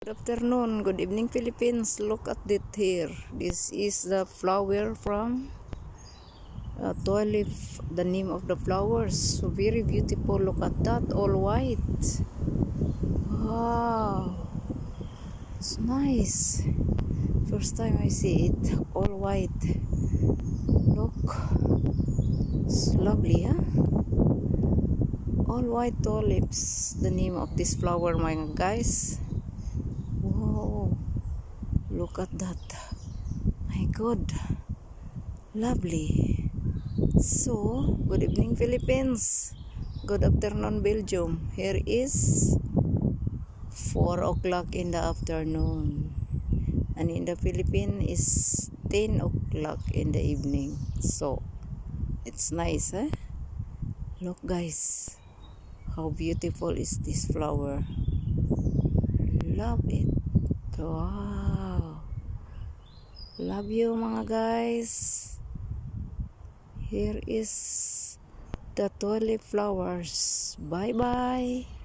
Good afternoon, good evening Philippines. Look at it here. This is the flower from uh, the name of the flowers. So very beautiful. Look at that, all white. Wow, it's nice. First time I see it, all white. Look, it's lovely, huh? All white tulips, the name of this flower, my guys. Look at that. My God, lovely. So, good evening Philippines. Good afternoon Belgium. Here is 4 o'clock in the afternoon. And in the Philippines is 10 o'clock in the evening. So, it's nice, eh? Look guys, how beautiful is this flower. Love it. Wow. Love you mga guys. Here is the tulip flowers. Bye bye.